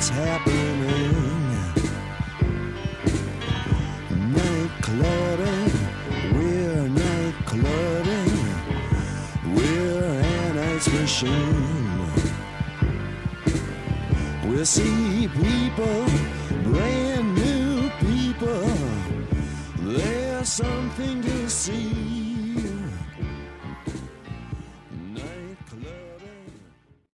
what's happening. Night clutter, we're night clutter, we're an ice machine. We'll see people, brand new people. There's something to see.